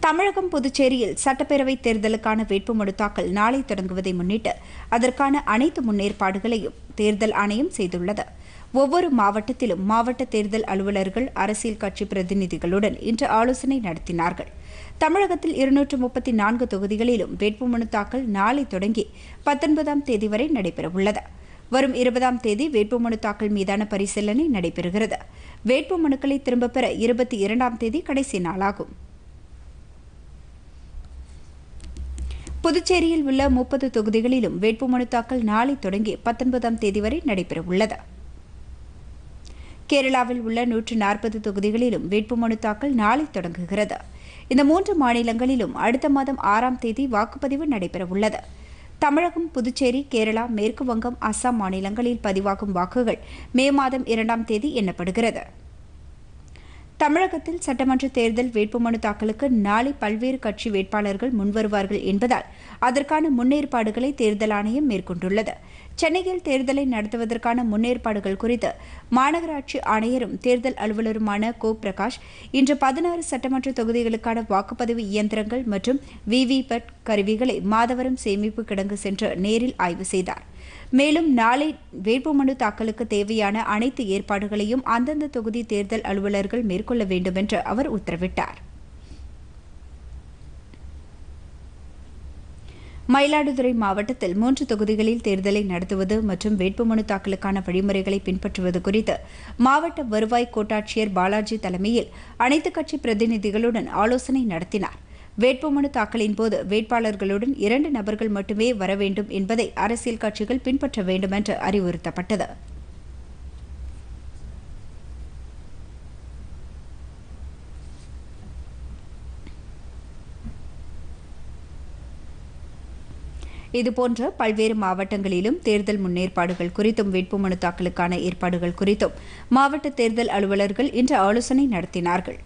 தமிழகம் புதுச்சேரியில் சட்டப்பேரவை தேர்தலுக்கான வேட்புமனு தாக்கல் நாளை தொடங்குவதை முன்னிட்டு அதற்கான அனைத்து முன்னேற்பாடுகளையும் தேர்தல் ஆணையம் செய்துள்ளது. ஒவ்வொரு மாவட்டத்திலும் மாவட்ட தேர்தல் அலுவலர்கள் அரசியல் கட்சி பிரதிநிதிகளுடன் இன்று ஆலோசனை நடத்தினார்கள். தமிழகத்தில் இருநூற்று முப்பத்தி நான்கு தொகுதிகளிலும் வேட்புமனு தாக்கல் நாளை தொடங்கி பத்தொன்பதாம் தேதி வரை நடைபெறவுள்ளது. வரும் இருபதாம் தேதி வேட்புமனு தாக்கல் மீதான பரிசீலனை நடைபெறுகிறது. வேட்புமனுக்களை திரும்பப் பெற இருபத்தி இரண்டாம் தேதி கடைசி நாளாகும். புதுச்சேரியில் உள்ள முப்பது தொகுதிகளிலும் வேட்புமனு தாக்கல் நாளை தொடங்கி பத்தொன்பதாம் தேதி வரை நடைபெறவுள்ளது. கேரளாவில் உள்ள நூற்று நாற்பது தொகுதிகளிலும் வேட்புமனு தாக்கல் நாளை தொடங்குகிறது. இந்த மூன்று மாநிலங்களிலும் அடுத்த மாதம் ஆறாம் தேதி வாக்குப்பதிவு நடைபெறவுள்ளது. தமிழகம் புதுச்சேரி கேரளா மேற்கு வங்கம் அஸ்ஸாம் மாநிலங்களில் பதிவாகும் வாக்குகள் மே மாதம் இரண்டாம் தேதி எண்ணப்படுகிறது. தமிழகத்தில் சட்டமன்ற தேர்தல் வேட்புமனு தாக்கலுக்கு நாளை பல்வேறு கட்சி வேட்பாளர்கள் முன்வருவார்கள் என்பதால் அதற்கான முன்னேற்பாடுகளை தேர்தல் ஆணையம் மேற்கொண்டுள்ளது. சென்னையில் தேர்தலை நடத்துவதற்கான முன்னேற்பாடுகள் குறித்து மாநகராட்சி ஆணையரும் தேர்தல் அலுவலருமான கோ. பிரகாஷ் இன்று பதினாறு சட்டமன்ற தொகுதிகளுக்கான வாக்குப்பதிவு இயந்திரங்கள் மற்றும் விவிபேட் கருவிகளை மாதவரம் சேமிப்பு கிடங்கு சென்று நேரில் ஆய்வு செய்தார். மேலும் நாளை வேட்புமனு தாக்கலுக்கு தேவையான அனைத்து ஏற்பாடுகளையும் அந்தந்த தொகுதி தேர்தல் அலுவலர்கள் மேற்கொள்ள வேண்டும் என்று அவர் உத்தரவிட்டார். மயிலாடுதுறை மாவட்டத்தில் மூன்று தொகுதிகளில் தேர்தலை நடத்துவது மற்றும் வேட்புமனு தாக்கலுக்கான வழிமுறைகளை பின்பற்றுவது குறித்து மாவட்ட வருவாய் கோட்டாட்சியர் பாலாஜி தலைமையில் அனைத்துக் கட்சி பிரதிநிதிகளுடன் ஆலோசனை நடத்தினார். வேட்புமனு தாக்கலின் போது வேட்பாளர்களுடன் இரண்டு நபர்கள் மட்டுமே வர வேண்டும் என்பதை அரசியல் கட்சிகள் பின்பற்ற வேண்டும் என்று அறிவுறுத்தப்பட்டது. இதுபோன்ற பல்வேறு மாவட்டங்களிலும் தேர்தல் முன்னேற்பாடுகள் குறித்தும் வேட்புமனு தாக்கலுக்கான ஏற்பாடுகள் குறித்தும் மாவட்ட தேர்தல் அலுவலர்கள் இன்று ஆலோசனை நடத்தினார்கள்.